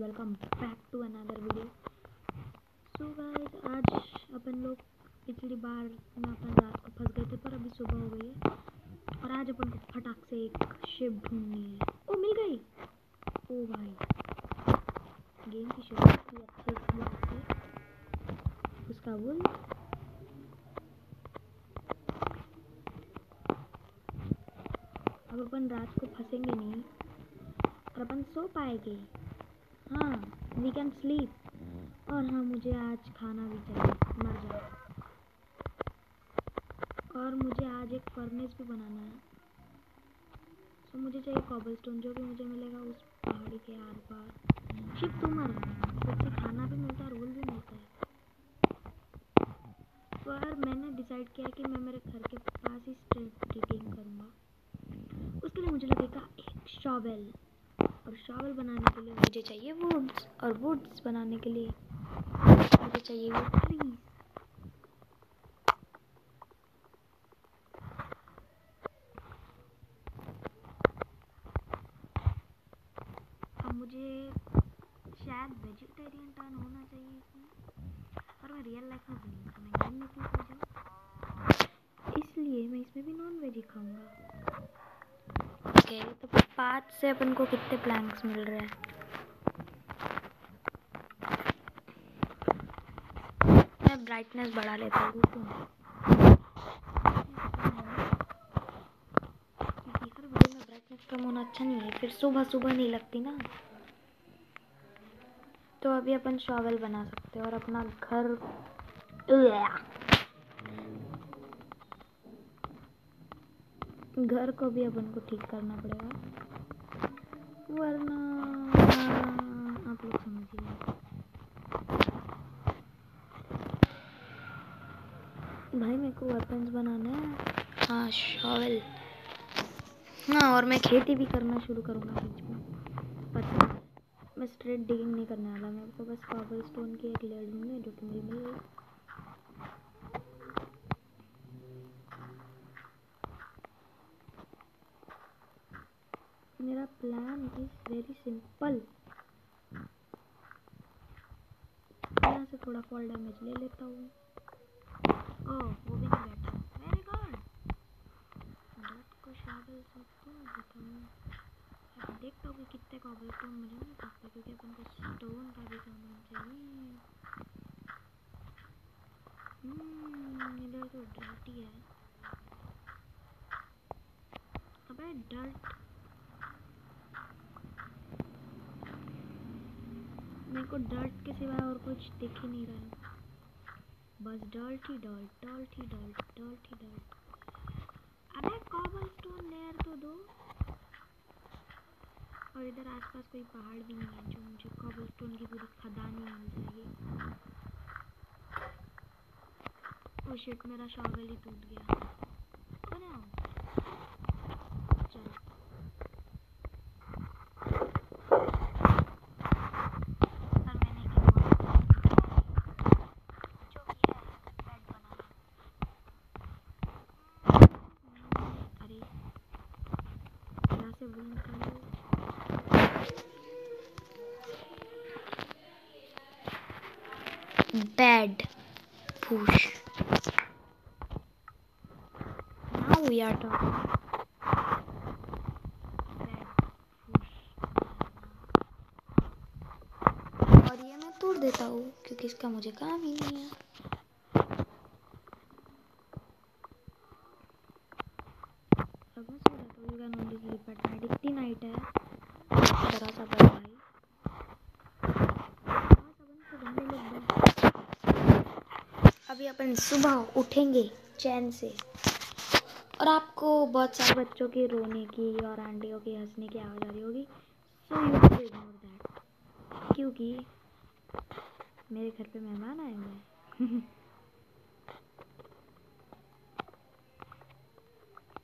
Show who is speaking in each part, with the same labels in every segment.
Speaker 1: Welcome back to another video so guys आज अपन लोग पिछली बार में अपन रात को फंस गए थे, पर अभी सुबह हो गई है। और आज अपन को फटाक से एक शिप ढूंढनी है। ओ, मिल गई? ओ भाई गेम की शुरुआत की, अच्छी उसका वुल अपन रात को फंसेंगे नहीं। और अपन सो पाएँगे। हाँ वी कैन स्लीप और हाँ मुझे आज खाना भी चाहिए। मर जाए और मुझे आज एक फर्नेस भी बनाना है। सो मुझे चाहिए कॉबल स्टोन जो भी मुझे मिलेगा उस पहाड़ी के आर पार। शिप तुम मर। उससे खाना भी मिलता है, रोल भी मिलता है। पर मैंने डिसाइड किया कि मैं मेरे घर के पास ही स्ट्रीट डिगिंग करूँगा। उसके लिए मुझे लगेगा एक शॉवेल। और शॉवल बनाने के लिए मुझे चाहिए वुड्स, और वुड्स बनाने के लिए मुझे चाहिए वो ट्रीज। मुझे शायद वेजिटेरियन टर्न होना चाहिए इसमें। पर मैं रियल लाइफ में नहीं गेम में क्यों इसलिए मैं इसमें भी नॉन वेज ही खाऊँगा। ओके तो पाँच से अपन को कितने प्लैंक्स मिल रहे हैं? मैं ब्राइटनेस बढ़ा लेता हूँ ब्राइटनेस कम होना अच्छा नहीं है, फिर सुबह सुबह नहीं लगती ना। तो अभी अपन शॉवल बना सकते हैं और अपना घर घर को भी अपन को ठीक करना पड़ेगा। वरना आप लोग समझिए भाई, मेरे को वेपन्स बनाना है। हाँ शॉवल हाँ और मैं खेती भी करना शुरू करूँगा बीच में। पता मैं स्ट्रेट डिगिंग नहीं करने वाला। मेरे को बस कॉबल स्टोन की एक लेयर है, जो कि मिल गई। मेरा प्लान इज़ वेरी सिंपल यहाँ से थोड़ा फॉल डैमेज ले लेता हूँ। ओह, वो भी नहीं बैठा। वेरी गुड डॉट को हूँ देखता हूँ कि कितने कॉबल स्टोन मुझे मिल सकते क्योंकि अपन को स्टोन का भी सामान चाहिए। हम्म इधर तो डर्ट है। अबे डर्ट मेरे को डर्ट के सिवा और कुछ दिख ही नहीं रहा। है बस डर्ट ही डर्ट डर्ट ही डर्ट डर्ट ही डर्ट अबे कॉबल स्टोन लेयर तो दो। और इधर आसपास कोई पहाड़ भी नहीं है जो मुझे कॉबल स्टोन की पूरी खदान ही मिल जाएगी। ओ शिट मेरा शॉवल ही टूट गया। है चलो पर मैंने क्या बोला जो भी है बेड बनाना अरे यहाँ से वुल निकालो bed push. Now we are done. और ये मैं तोड़ देता हूँ, क्योंकि इसका मुझे काम ही नहीं है सुबह उठेंगे चैन से। और आपको बहुत सारे बच्चों के रोने की और आंटियों के हंसने की आवाज़ आ रही होगी। So you to ignore that क्योंकि मेरे घर पे मेहमान आए हुए हैं।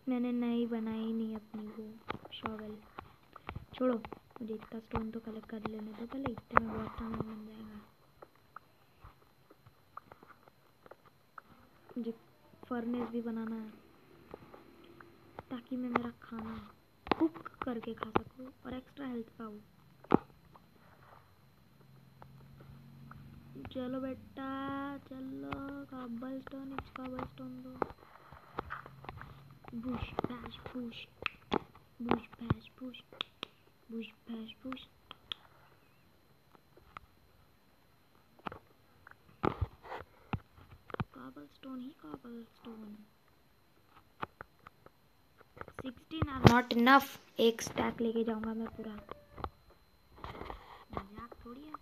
Speaker 1: मैंने नई बनाई नहीं अपनी वो शॉवल। छोड़ो, मुझे इतना स्टोन तो कलेक्ट कर लेने दो, पहले इतने में बहुत टाइम बन जाएगा। मुझे फर्नेस भी बनाना है, ताकि मैं मेरा खाना कुक करके खा सकूँ और एक्स्ट्रा हेल्थ पाऊँ। चलो बेटा, चलो cobblestone each cobblestone दो। Bush bash bush bush bash bush bush bash bush stone he cobblestone. Sixteen are not enough. एक स्टैक लेके जाऊँगा मैं पूरा मज़ाक थोड़ी है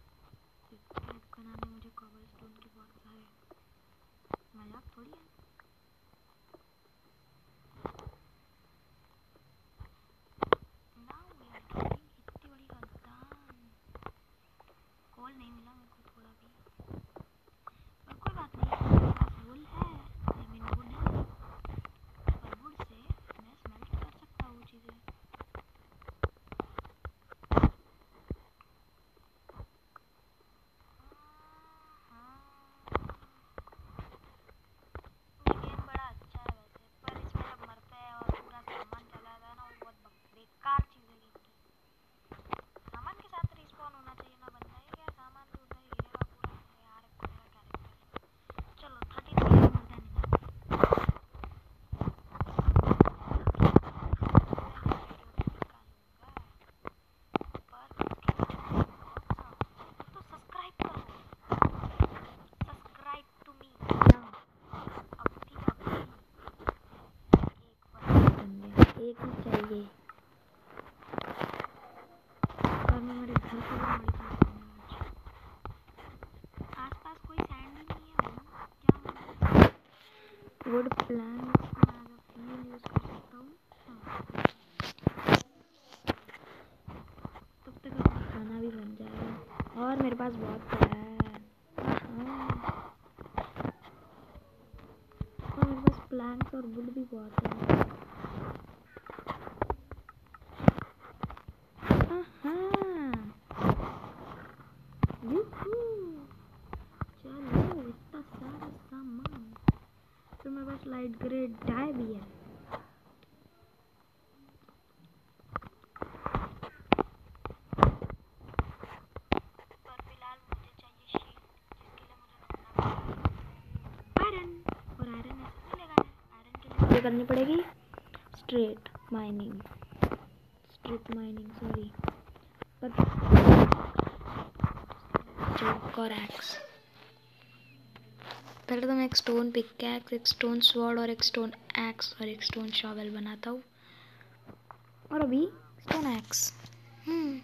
Speaker 1: स्टैक बनाने मुझे cobblestone के बहुत सारे मज़ाक थोड़ी है Now we are getting इतनी बड़ी गद्दान कोल नहीं मिला मेरे को थोड़ा भी पर कोई बात नहीं मेरे पास वुल है आई मीन वुड है और वुड से मैं स्मेल्ट कर सकता हूँ चीज़ें ये गेम बड़ा अच्छा है वैसे पर इसमें जब मरते हैं और पूरा सामान चला जाता है ना वो बहुत बक- बेकार चीज़ है गेम की सामान के साथ रिस्पॉन होना चाहिए ना बंदा ये क्या सामान भी उधर ही गिरेगा पूरा यार मेरा कैरेक्टर चलो थर्टी थ्री मोर देन तो सब्सक्राइब करो सब्सक्राइब टू मी अभी अभी एक बार बन गया एक ही चाहिए और मैं मेरे घर को भी मॉडिफाई करूँगा आज आसपास कोई सैंड ही नहीं है वो क्या वुड प्लान यूज़ कर सकता हाँ तब तक खाना भी बन जाएगा। और मेरे पास बहुत पड़ा है हाँ। और मेरे पास प्लैंक्स और वुड भी बहुत है हाँ। यूहू। चलो इतना सारा सामान फिर मेरे पास लाइट ग्रे डाई भी है पर फ़िलहाल मुझे चाहिए शीट जिसके लिए मुझे ढूंढना आयरन और आयरन ऐसे मिलेगा आयरन के लिए मुझे करनी पड़ेगी straight mining straight mining sorry पर कोरैक्स पहले तो मैं एक स्टोन पिकैक्स एक स्टोन स्वॉर्ड और एक स्टोन एक्स और एक स्टोन शॉवल बनाता हूँ। और अभी स्टोन एक्स हम्म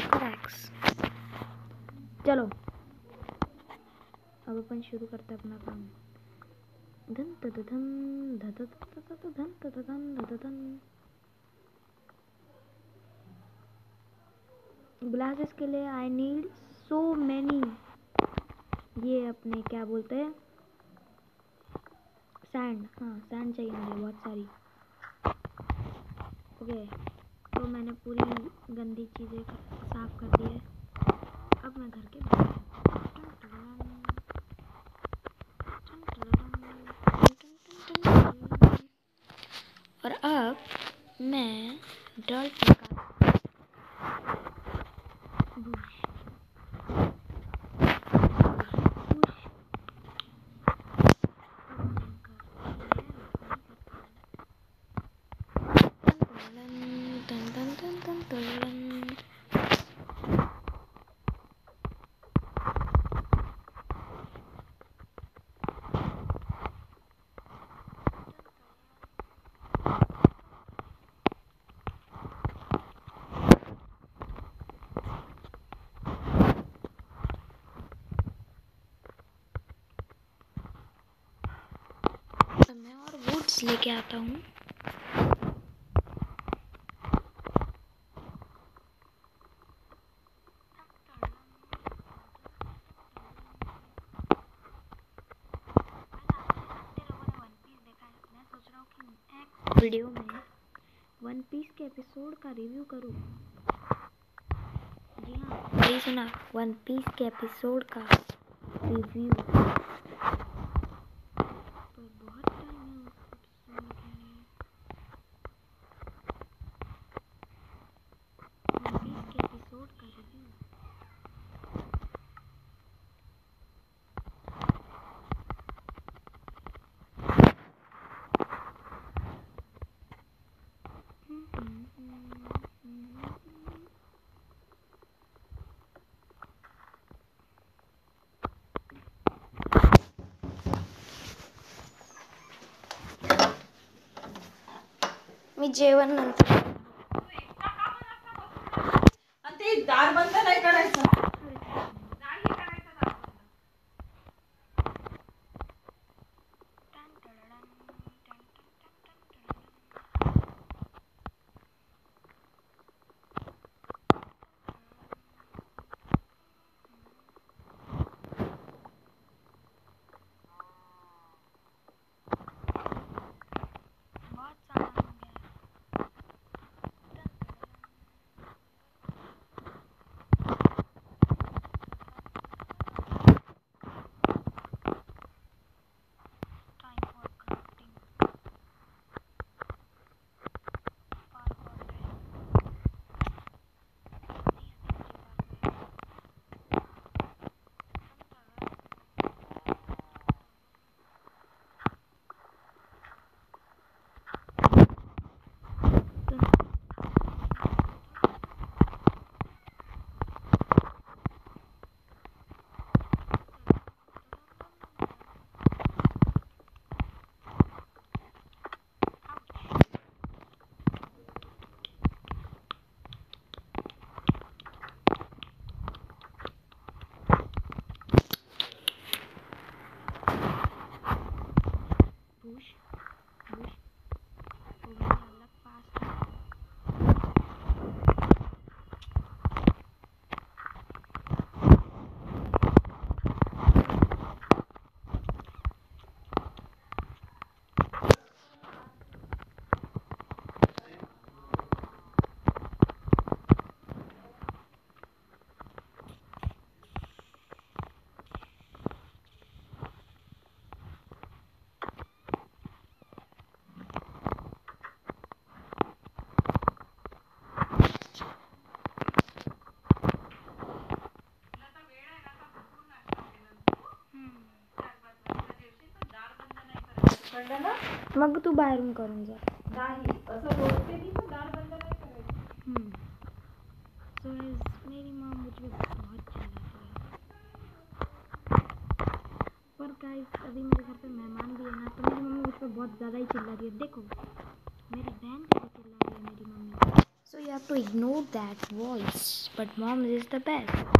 Speaker 1: एक और एक्स चलो। अब अपन शुरू करते हैं अपना काम। धन तद धन धद धन धन धन। ग्लासेस के लिए आई नीड सो मैनी ये अपने क्या बोलते हैं? सैंड हाँ सैंड चाहिए मुझे बहुत सारी। ओके तो मैंने पूरी गंदी चीज़ें साफ़ कर दी है। अब मैं घर के और अब मैं डॉल्ट लगा बुश बुश तो मैं लेके आता हूँ। वीडियो में वन पीस के एपिसोड का रिव्यू करूँ। जी हाँ सुना। वन पीस के एपिसोड का रिव्यू मी जेवण नंतर
Speaker 2: बंधना
Speaker 1: मग तू बाहर करून हम्म. बहुत पर गाइस अभी मेरे घर पे मेहमान भी है ना तो मेरी मम्मी मुझ पर बहुत ज़्यादा ही चिल्ला रही है। देखो मेरी बहन को चिल्ला रही है मेरी mummy. So you have to ignore that voice but mom is the best